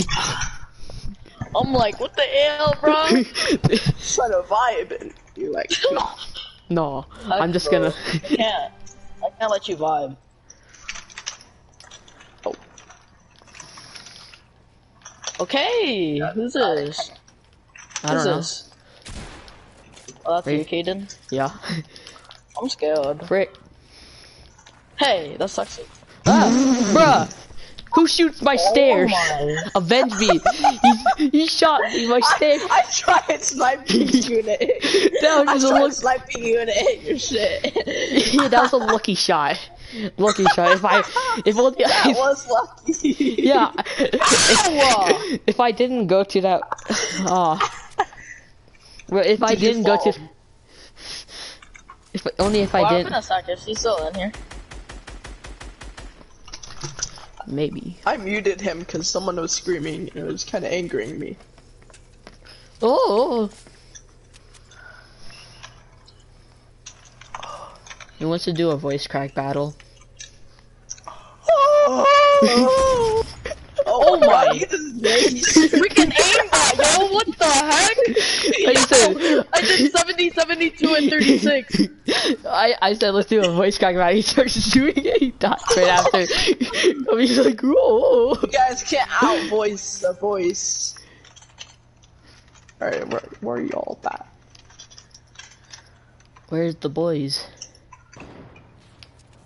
I'm like, what the hell, bro? Trying to vibe and you're like, no. no, I'm just gonna. I can't. I can't let you vibe. Oh. Okay, who's this? I don't Who's know. this? Oh, that's you. Caden. Yeah. I'm scared. Frick. Hey, that's toxic. Ah, bruh! Who shoots my oh stairs? Oh my. Avenge me! He, he shot me, my stairs! I tried sniping you and it hit. That I was a tried look. sniping you and it your shit. Yeah, that was a lucky shot. Lucky shot. If I, if only, That if, was lucky. yeah. If, if I didn't go to that, oh. Well, if I Did you didn't go to, if only if Well, I I'm didn't. gonna sack if she's still in here. Maybe. I muted him because someone was screaming and it was kind of angering me. Oh. He wants to do a voice crack battle. oh, Oh my. God, he Freaking aimbot, yo! What the heck? I said, I did 70, 72, and 36. I, I said let's do a voice crack battle. He starts doing it. He dies right after. I mean, he's like, whoa. You guys can't outvoice the voice. Alright, where, where are y'all at? Where's the boys?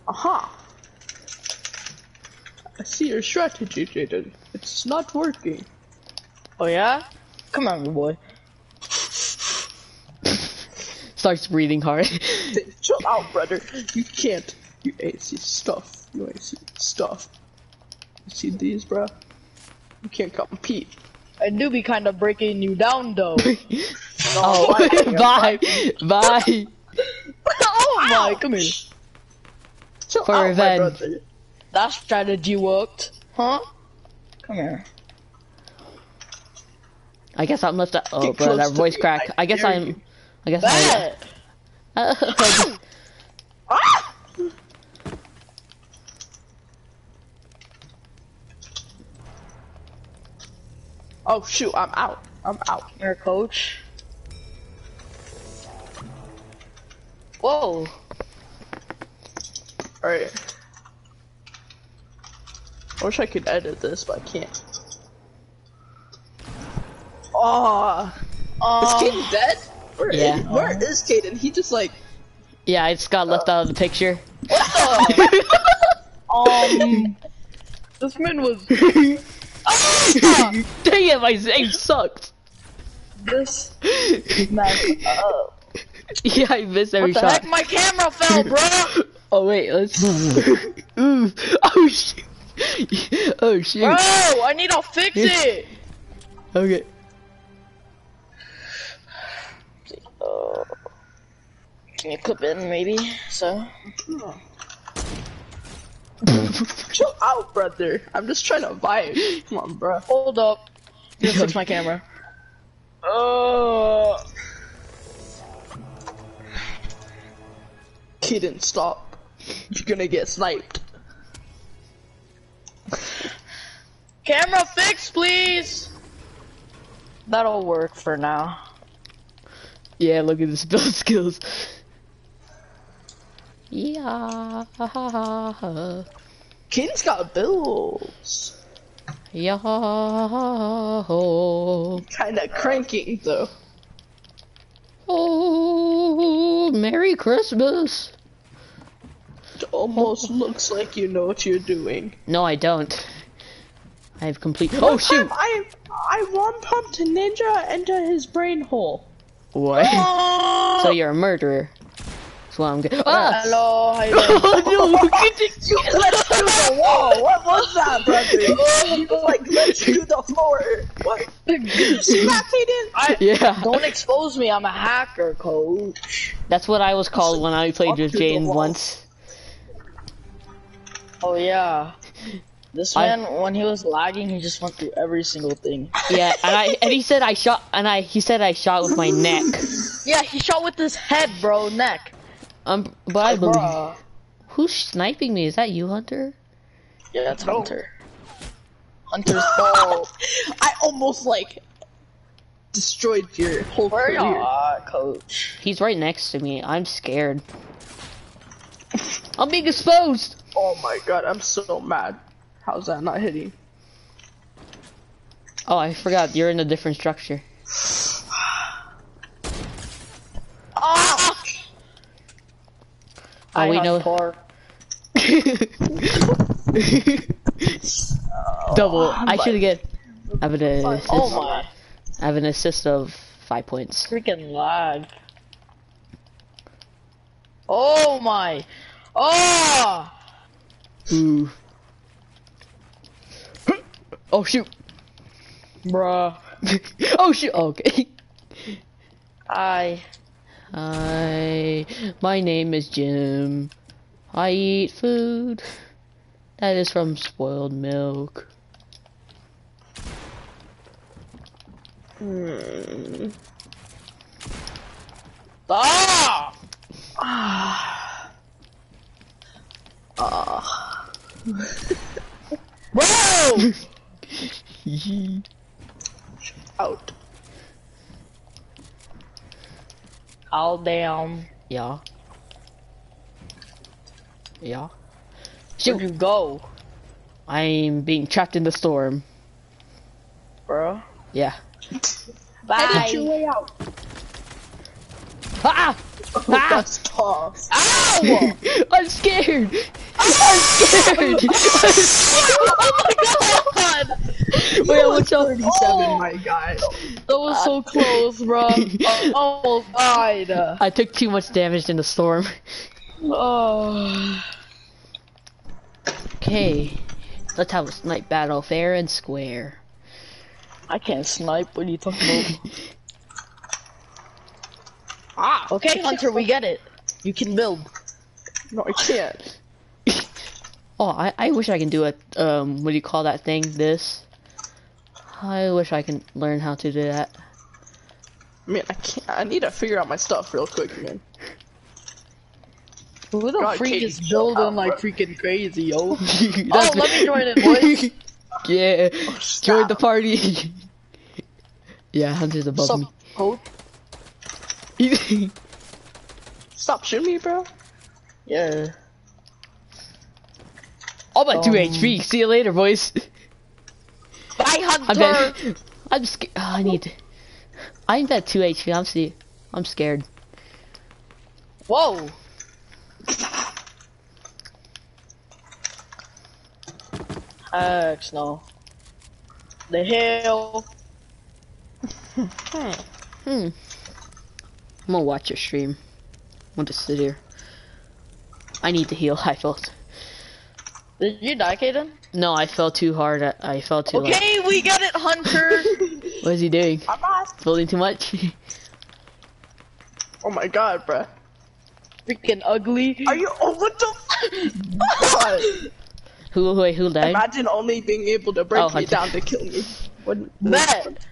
Aha! I see your strategy, Jaden. It's not working. Oh yeah? Come on, good boy. Starts breathing hard. Say, Chill out, brother. You can't. You ain't see stuff. You ain't see stuff. You see these, bruh? You can't compete. I do be kind of breaking you down though. oh, bye, bye. oh my, come here. Chill For out, my revenge. brother. That strategy worked, huh? Come here. I guess I'm left. Out. Oh, Get bro, that voice me, crack. I I guess I'm. you. I guess Bet. I. Ah! Oh shoot, I'm out. I'm out. Here, coach. Whoa. Alright. I wish I could edit this, but I can't. Oh, is Um, Caden dead? Where is, Yeah. where is Caden? He just like yeah, I just got left out of the picture. um, this man was. Dang it, my aim sucked. This man. Uh, Yeah, I missed every what the shot. heck? My camera fell, bro. Oh wait, let's. Ooh. Oh shoot. Oh shoot. Bro, I need to fix it. Okay. Can you clip in maybe? So. chill out, brother. I'm just trying to vibe. Come on, bro. Hold up. Just fix my camera. Uh. Caden, stop. You're gonna get sniped. Camera fix, please. That'll work for now. Yeah, look at his build skills. Yeah. Caden's got bills. Yeah. Kinda cranking though. Oh, Merry Christmas. It almost looks like you know what you're doing. No, I don't. I have complete. Oh shoot! I I one pumped a ninja into his brain hole. What? so you're a murderer? That's what I'm good. Ah! Hello, how you doing? Oh no! Get it- You glitched through the wall. What was that, brother? you like glitched through the floor. What? See that, I, Yeah, don't expose me. I'm a hacker, coach. that's what I was called when I played with Jane once. Oh yeah. This I- man, when he was lagging, he just went through every single thing. Yeah, and I and he said I shot and I he said I shot with my neck. Yeah, he shot with his head, bro, neck. Um, but I believe. Bruh. Who's sniping me? Is that you, Hunter? Yeah, that's Hunter. Hunter's fault. I almost like destroyed your whole Where career. y'all coach? He's right next to me. I'm scared. I'm being exposed. Oh my god, I'm so mad. How's that not hitting? Oh, I forgot. You're in a different structure. Ah! Oh, I we know. hardcore. Double. I should get. I have an assist. Oh my, I have an assist of five points. freaking lag. Oh my. Oh! Ooh. Oh shoot. Bruh. oh shoot. Okay. I. Hi. My name is Jim. I eat food. That is from spoiled milk. Hmm. Ah! Ah. Bro! Out. All down. yeah. Yeah. Where'd you go, I'm being trapped in the storm. bro? Yeah. Bye. way out. Ah! Oh, Ah! that's tough. Ow! I'm scared! I'm scared! oh my god! Wait, watch out. 37, Oh. my guy. That was so close, bro. I almost died. I took too much damage in the storm. Oh. Okay. Let's have a snipe battle fair and square. I can't snipe. What are you talking about? ah, okay, Hunter, we get it. You can build. No, I can't. Oh, I, I wish I can do it. Um, what do you call that thing? This. I wish I can learn how to do that. Man, I can't. I need to figure out my stuff real quick, man. Who the God, freak is building like bro. freaking crazy, yo? oh, That's- let me join it, boys. yeah, join the party. yeah, Hunter's above Sup, me. Hope? Stop shooting me, bro. Yeah. I'm at 2 Um, HP. See you later, boys. Bye, I'm Hunter! I'm scared. Oh, I need. I'm at 2 HP. I'm see. I'm scared. Whoa! Heck no. The hell? Hmm. I'm gonna watch your stream. I'm gonna sit here. I need to heal. I felt. Did you die, Kaden? No, I fell too hard. I, I fell too. low. Okay, we got it, Hunter! What is he doing? I'm not. Building too much? Oh my god, bro. freaking ugly. Are you? Oh, what the? god. who? Wait, who died? Imagine only being able to break Oh, me Hunter. down to kill me. What? Bet!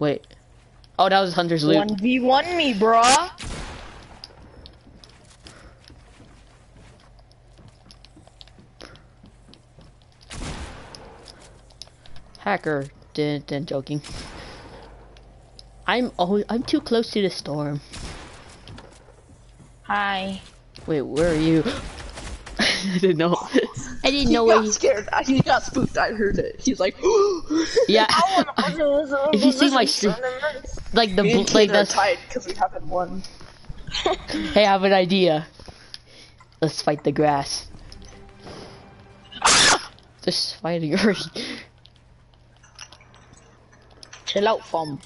Wait. Oh, that was Hunter's loot. 1v1 me, brah! Hacker. Didn't, didn't joking. I'm oh, I'm too close to the storm. Hi. Wait, where are you? I didn't know. I didn't He know where got you. scared. He got spooked. I heard it. He's like, Yeah. Oh, if you see my like the Me like Kaden are that's. tied because we haven't won. Hey, I have an idea. Let's fight the grass. Just fighting already. Chill out, fam.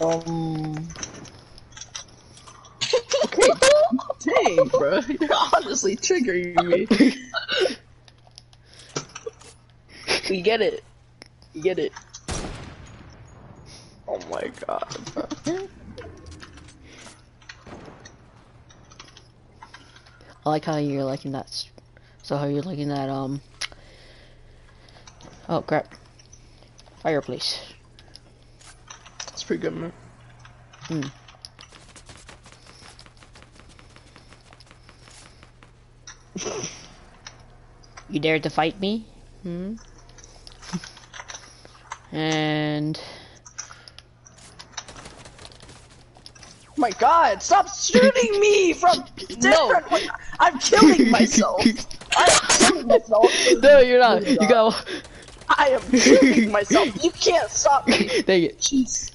Um. Dang, bro. You're honestly triggering me. We get it. We get it. Oh my god, bro. I like how you're liking that. So how you're liking that? Um. Oh crap! Fireplace. That's pretty good, man. Hmm. You dared to fight me? Hmm. and Oh my god, stop shooting me from different way- I'm killing myself. I'm killing myself. no, you're not. You go. I am killing myself. You can't stop me. Dang it. Cheese.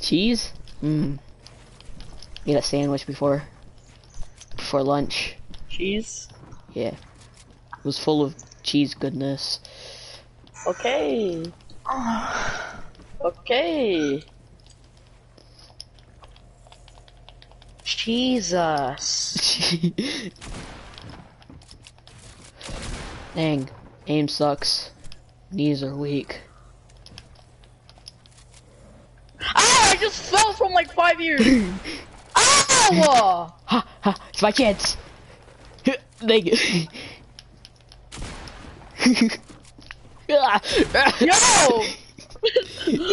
Cheese? Mmm. Get a sandwich before before lunch. Cheese. Yeah. It was full of cheese goodness. Okay. Okay. Jesus. Dang. Aim sucks. Knees are weak. Ah! I just fell from like five years. Ow! Ha ha! It's my chance. Thank you. Ah, ah. Yo!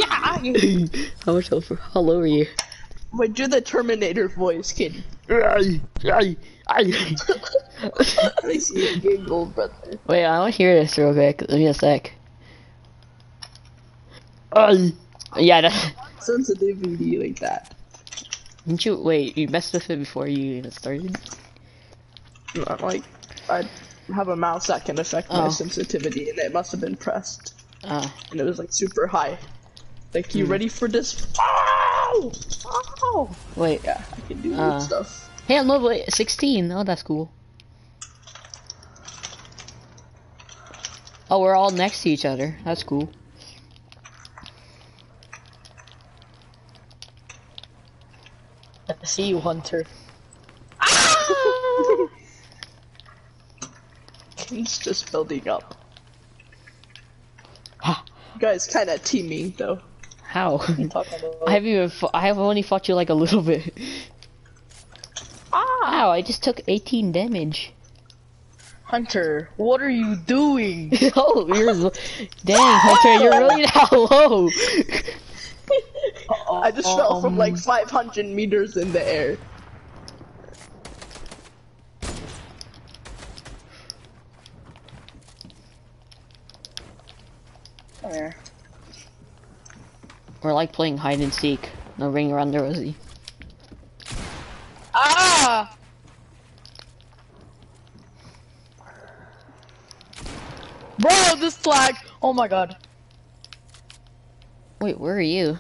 How much over? How low are you? Wait, do the Terminator voice, kid. I see you giggle, brother. Wait, I want to hear this real quick. Give me a sec. Ay. Yeah, that, Sensitivity like that. didn't you? Wait, you messed with it before you even started? Not like I have a mouse that can affect my Oh. sensitivity, and it must have been pressed, Ah, and it was like super high. Like, you Hmm. ready for this? Ow! Ow! wait. Yeah, I can do Uh. stuff. Hey, I'm level 16. Oh, that's cool. Oh, we're all next to each other. That's cool. I see you, Hunter. Ah! He's just building up. Ha. You guys kind of teaming though. How? I haven't even. I have only fought you like a little bit. Ow! I just took 18 damage. Hunter, what are you doing? oh, you're. Dang, Hunter, you're really that low. I just fell from like 500 meters in the air. Come here. We're like playing hide and seek. No ring around the rosy. Ah! Bro, this flag! Oh my god. Wait, where are you?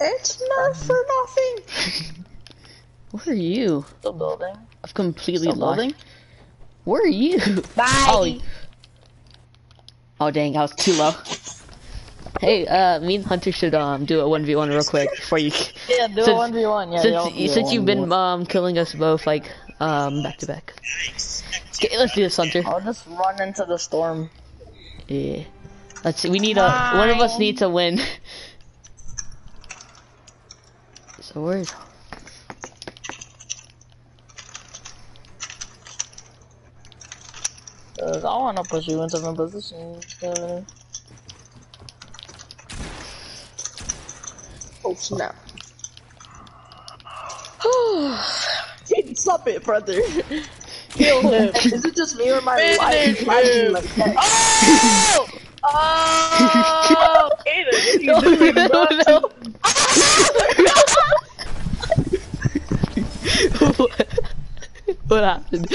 It's not for nothing. Where are you? The building. I've completely Still lost. building. Where are you? Bye! Oh, oh dang, I was too low. Hey, uh, me and Hunter should um do a one v one real quick before you. Yeah, do Since- a 1v1. Yeah, y'all since do a since you've been um killing us both like um back to back. Okay, let's do this, Hunter. I'll just run into the storm. Yeah. Let's see. We need a one of us needs to win. So where's Cause I wanna push you into my position. Uh, Oh snap. Hey, Stop it, brother. kill him! Is it just me or my Finish life lagging him. like that? oh! Oh! Aiden, what are you doing, bro? what? what happened?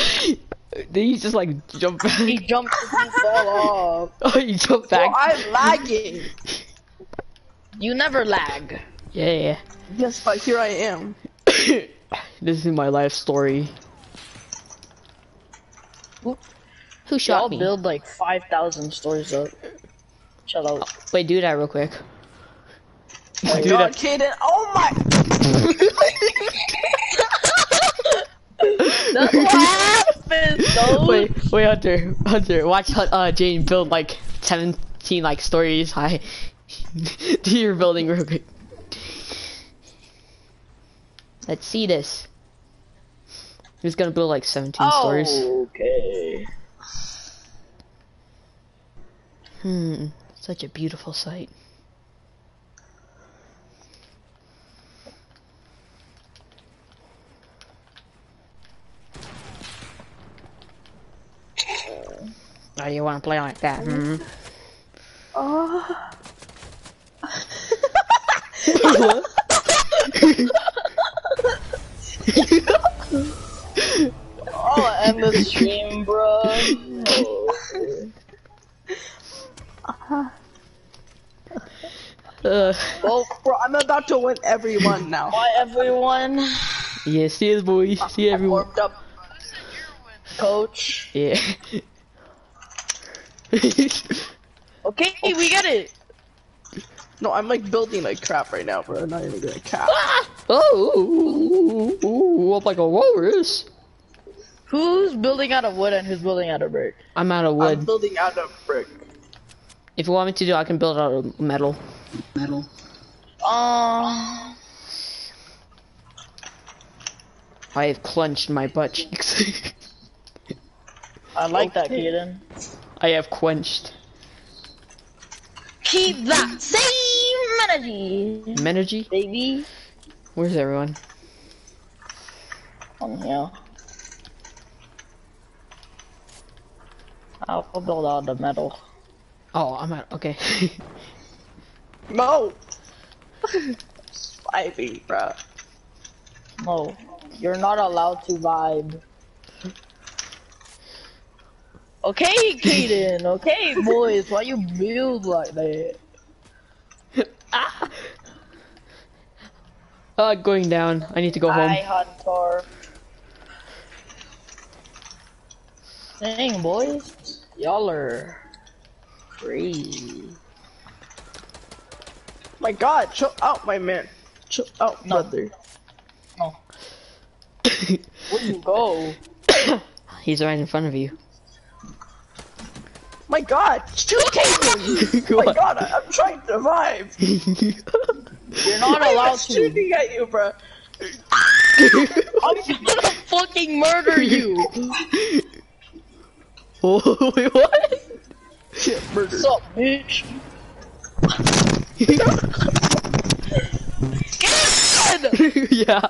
Did he just like jump back? He jumped and fall off. Oh, he jumped Bro, back. I'm lagging. You never lag. Yeah. Yes, but here I am. this is my life story. Who shot Y'all me? build like 5,000 stories up. Shut up. Wait, do that real quick. Oh my do god, that. Kaden. Oh my. That's what happens, though. Wait, wait, Hunter, Hunter, watch uh Jane build like 17 like stories high. do your building real quick. Let's see this. He's gonna build like 17 stories. Okay. Hmm, such a beautiful sight. Oh, you want to play like that? Hmm? I'll end the stream, bro. Uh, Well, Bro, I'm about to win everyone now. bye everyone. Yeah, see yes, boy. See I'm everyone. warmed up. Coach. Yeah. Okay, we get it. No, I'm like building like crap right now, bro. I'm Not even gonna cap. Ah! oh, ooh, ooh, ooh, I'm like a walrus. Who's building out of wood and who's building out of brick? I'm out of wood. I'm wood. building out of brick. If you want me to do, I can build out of metal. Metal. Um, I have clenched my butt cheeks. I like that, Okay. Kaden. I have quenched. Keep that same energy, Energy? baby. Where's everyone? On here. I'll build out the metal. Oh, I'm at, okay. No! Spivey, bro. No, you're not allowed to vibe. Okay, Kaden. Okay, boys. Why you build like that? ah! Uh, going down. I need to go Hi, home. Hunter. Dang, boys. Y'all are crazy. My god, chill out, my man. Chill out, No. brother. Where'd you go? He's right in front of you. My god, shoot Caitlyn! my god, I, I'm trying to survive. You're not allowed to. shooting at you, bruh. I'm gonna fucking murder you. oh, wait, what? Shit, murder. What's up, bitch? yeah.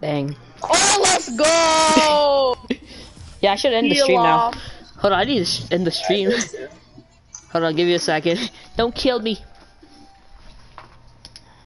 Dang. Oh, let's go! Yeah, I should end the Peel stream now. off. Hold on, I need to end the stream. Hold on, give me a second. Don't kill me.